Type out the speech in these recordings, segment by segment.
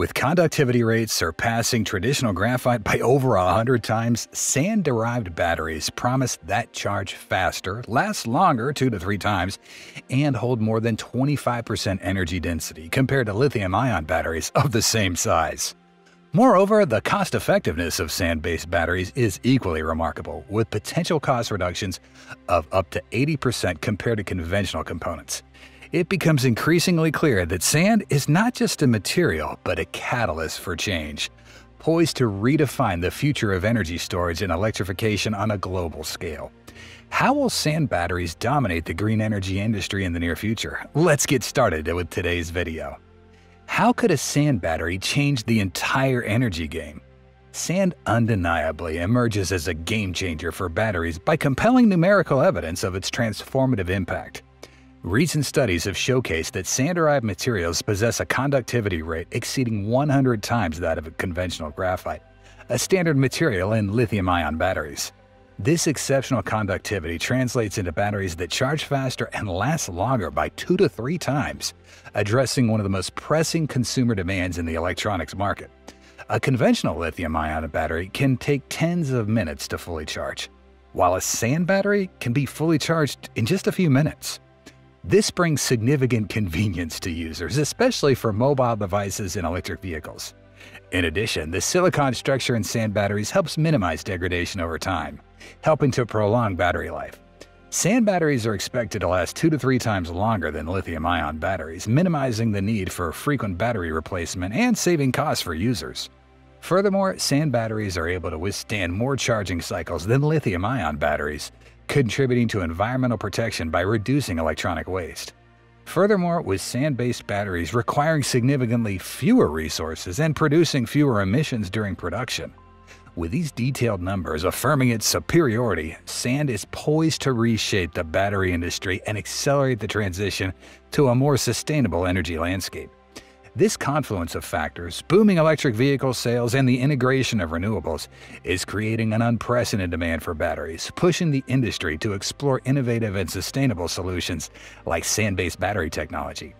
With conductivity rates surpassing traditional graphite by over 100 times, sand derived batteries promise that charge faster, last longer 2 to 3 times, and hold more than 25% energy density compared to lithium ion batteries of the same size. Moreover, the cost effectiveness of sand based batteries is equally remarkable, with potential cost reductions of up to 80% compared to conventional components it becomes increasingly clear that sand is not just a material, but a catalyst for change, poised to redefine the future of energy storage and electrification on a global scale. How will sand batteries dominate the green energy industry in the near future? Let's get started with today's video. How could a sand battery change the entire energy game? Sand undeniably emerges as a game changer for batteries by compelling numerical evidence of its transformative impact. Recent studies have showcased that sand-derived materials possess a conductivity rate exceeding 100 times that of conventional graphite, a standard material in lithium-ion batteries. This exceptional conductivity translates into batteries that charge faster and last longer by two to three times, addressing one of the most pressing consumer demands in the electronics market. A conventional lithium-ion battery can take tens of minutes to fully charge, while a sand battery can be fully charged in just a few minutes. This brings significant convenience to users, especially for mobile devices and electric vehicles. In addition, the silicon structure in sand batteries helps minimize degradation over time, helping to prolong battery life. Sand batteries are expected to last two to three times longer than lithium-ion batteries, minimizing the need for frequent battery replacement and saving costs for users. Furthermore, sand batteries are able to withstand more charging cycles than lithium-ion batteries, contributing to environmental protection by reducing electronic waste. Furthermore, with sand-based batteries requiring significantly fewer resources and producing fewer emissions during production. With these detailed numbers affirming its superiority, sand is poised to reshape the battery industry and accelerate the transition to a more sustainable energy landscape. This confluence of factors, booming electric vehicle sales and the integration of renewables, is creating an unprecedented demand for batteries, pushing the industry to explore innovative and sustainable solutions like sand-based battery technology.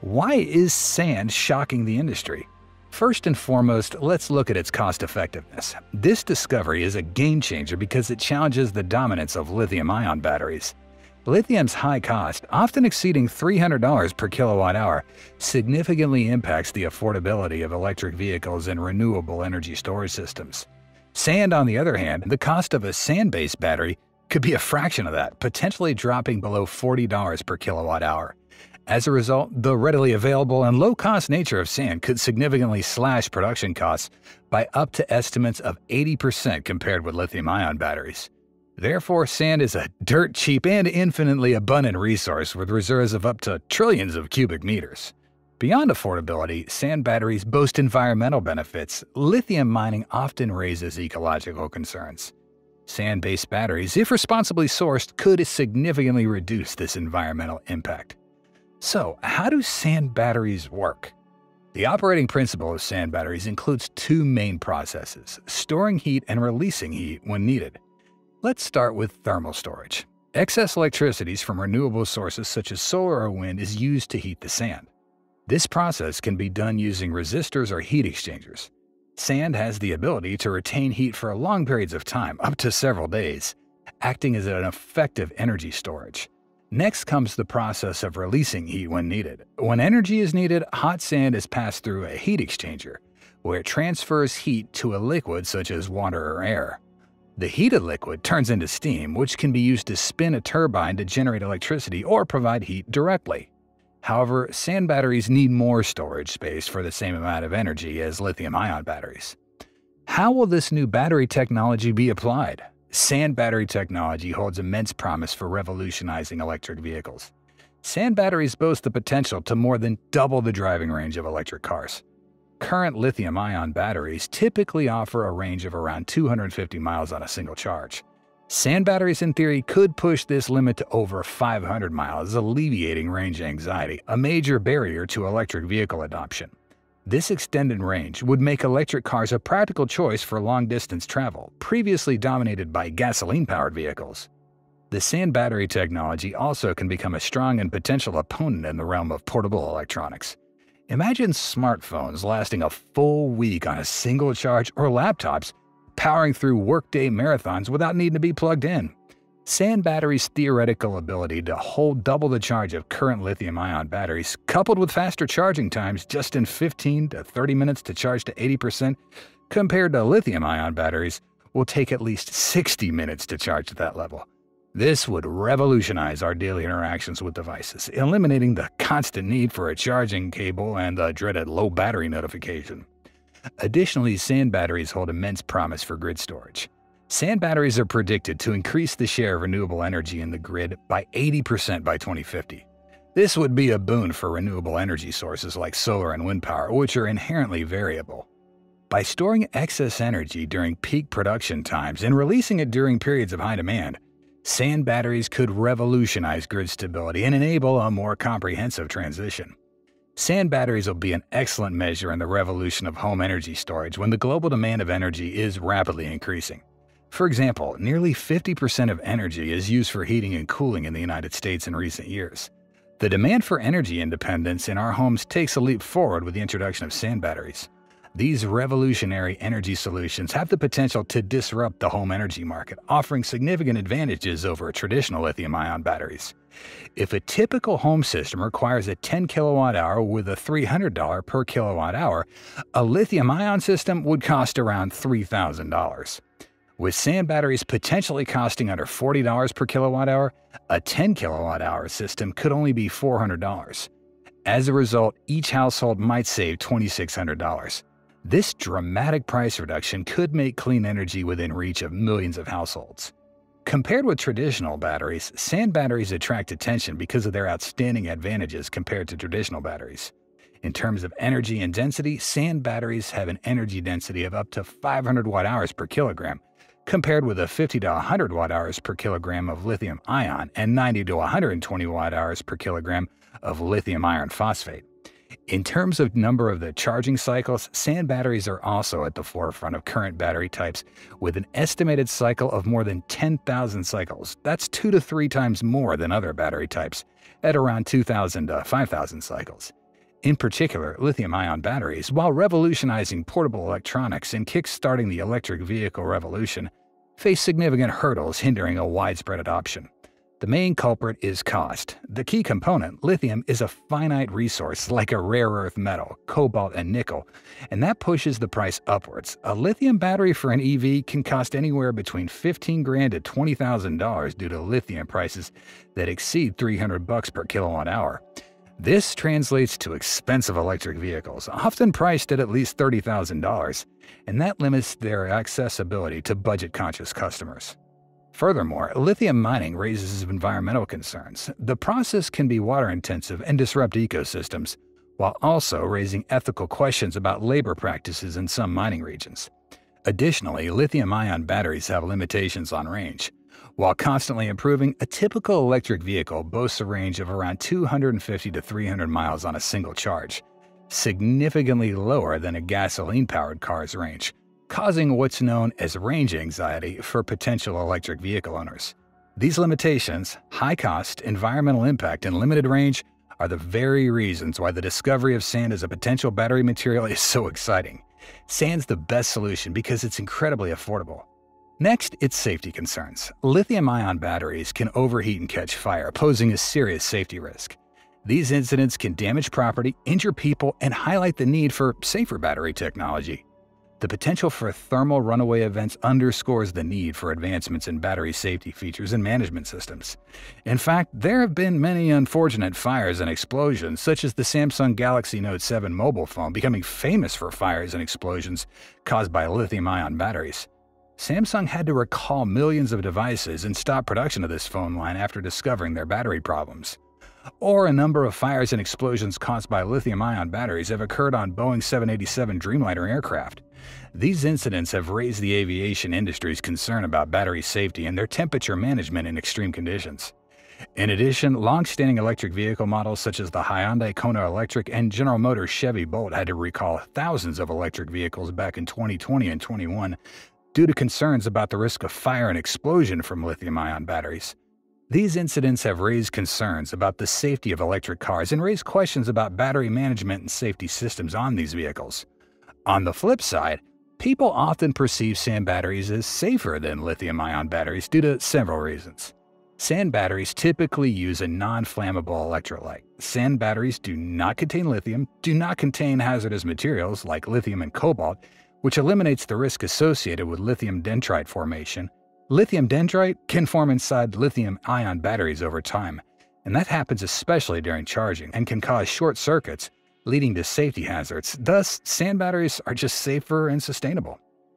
Why is sand shocking the industry? First and foremost, let's look at its cost effectiveness. This discovery is a game changer because it challenges the dominance of lithium-ion batteries. Lithium's high cost, often exceeding $300 per kilowatt hour, significantly impacts the affordability of electric vehicles and renewable energy storage systems. Sand, on the other hand, the cost of a sand-based battery could be a fraction of that, potentially dropping below $40 per kilowatt hour. As a result, the readily available and low-cost nature of sand could significantly slash production costs by up to estimates of 80% compared with lithium-ion batteries. Therefore, sand is a dirt cheap and infinitely abundant resource with reserves of up to trillions of cubic meters. Beyond affordability, sand batteries boast environmental benefits. Lithium mining often raises ecological concerns. Sand-based batteries, if responsibly sourced, could significantly reduce this environmental impact. So, how do sand batteries work? The operating principle of sand batteries includes two main processes, storing heat and releasing heat when needed. Let's start with thermal storage. Excess electricity from renewable sources such as solar or wind is used to heat the sand. This process can be done using resistors or heat exchangers. Sand has the ability to retain heat for long periods of time, up to several days, acting as an effective energy storage. Next comes the process of releasing heat when needed. When energy is needed, hot sand is passed through a heat exchanger, where it transfers heat to a liquid such as water or air. The heated liquid turns into steam, which can be used to spin a turbine to generate electricity or provide heat directly. However, sand batteries need more storage space for the same amount of energy as lithium-ion batteries. How will this new battery technology be applied? Sand battery technology holds immense promise for revolutionizing electric vehicles. Sand batteries boast the potential to more than double the driving range of electric cars. Current lithium-ion batteries typically offer a range of around 250 miles on a single charge. Sand batteries in theory could push this limit to over 500 miles, alleviating range anxiety, a major barrier to electric vehicle adoption. This extended range would make electric cars a practical choice for long-distance travel, previously dominated by gasoline-powered vehicles. The sand battery technology also can become a strong and potential opponent in the realm of portable electronics. Imagine smartphones lasting a full week on a single charge or laptops powering through workday marathons without needing to be plugged in. Sand batteries' theoretical ability to hold double the charge of current lithium ion batteries, coupled with faster charging times just in 15 to 30 minutes to charge to 80%, compared to lithium ion batteries, will take at least 60 minutes to charge to that level. This would revolutionize our daily interactions with devices, eliminating the constant need for a charging cable and the dreaded low battery notification. Additionally, sand batteries hold immense promise for grid storage. Sand batteries are predicted to increase the share of renewable energy in the grid by 80% by 2050. This would be a boon for renewable energy sources like solar and wind power, which are inherently variable. By storing excess energy during peak production times and releasing it during periods of high demand, sand batteries could revolutionize grid stability and enable a more comprehensive transition. Sand batteries will be an excellent measure in the revolution of home energy storage when the global demand of energy is rapidly increasing. For example, nearly 50% of energy is used for heating and cooling in the United States in recent years. The demand for energy independence in our homes takes a leap forward with the introduction of sand batteries. These revolutionary energy solutions have the potential to disrupt the home energy market, offering significant advantages over traditional lithium ion batteries. If a typical home system requires a 10 kilowatt hour with a $300 per kilowatt hour, a lithium ion system would cost around $3,000. With sand batteries potentially costing under $40 per kilowatt hour, a 10 kilowatt hour system could only be $400. As a result, each household might save $2,600. This dramatic price reduction could make clean energy within reach of millions of households. Compared with traditional batteries, sand batteries attract attention because of their outstanding advantages compared to traditional batteries. In terms of energy and density, sand batteries have an energy density of up to 500 watt hours per kilogram, compared with a 50 to 100 watt hours per kilogram of lithium ion and 90 to 120 watt hours per kilogram of lithium iron phosphate. In terms of number of the charging cycles, sand batteries are also at the forefront of current battery types with an estimated cycle of more than 10,000 cycles. That's two to three times more than other battery types, at around 2,000 to 5,000 cycles. In particular, lithium ion batteries, while revolutionizing portable electronics and kick-starting the electric vehicle revolution, face significant hurdles hindering a widespread adoption. The main culprit is cost. The key component, lithium, is a finite resource like a rare earth metal, cobalt and nickel, and that pushes the price upwards. A lithium battery for an EV can cost anywhere between 15 grand to $20,000 due to lithium prices that exceed 300 bucks per kilowatt hour. This translates to expensive electric vehicles, often priced at at least $30,000, and that limits their accessibility to budget-conscious customers. Furthermore, lithium mining raises environmental concerns. The process can be water intensive and disrupt ecosystems, while also raising ethical questions about labor practices in some mining regions. Additionally, lithium ion batteries have limitations on range. While constantly improving, a typical electric vehicle boasts a range of around 250 to 300 miles on a single charge, significantly lower than a gasoline powered car's range causing what's known as range anxiety for potential electric vehicle owners. These limitations, high cost, environmental impact, and limited range are the very reasons why the discovery of sand as a potential battery material is so exciting. Sand's the best solution because it's incredibly affordable. Next, it's safety concerns. Lithium ion batteries can overheat and catch fire, posing a serious safety risk. These incidents can damage property, injure people, and highlight the need for safer battery technology. The potential for thermal runaway events underscores the need for advancements in battery safety features and management systems. In fact, there have been many unfortunate fires and explosions, such as the Samsung Galaxy Note 7 mobile phone becoming famous for fires and explosions caused by lithium ion batteries. Samsung had to recall millions of devices and stop production of this phone line after discovering their battery problems or a number of fires and explosions caused by lithium ion batteries have occurred on Boeing 787 Dreamliner aircraft. These incidents have raised the aviation industry's concern about battery safety and their temperature management in extreme conditions. In addition, long-standing electric vehicle models such as the Hyundai Kona Electric and General Motors Chevy Bolt had to recall thousands of electric vehicles back in 2020 and 21 due to concerns about the risk of fire and explosion from lithium-ion batteries. These incidents have raised concerns about the safety of electric cars and raised questions about battery management and safety systems on these vehicles. On the flip side, people often perceive sand batteries as safer than lithium ion batteries due to several reasons. Sand batteries typically use a non flammable electrolyte. Sand batteries do not contain lithium, do not contain hazardous materials like lithium and cobalt, which eliminates the risk associated with lithium dendrite formation, Lithium dendrite can form inside lithium ion batteries over time, and that happens especially during charging and can cause short circuits, leading to safety hazards. Thus, sand batteries are just safer and sustainable.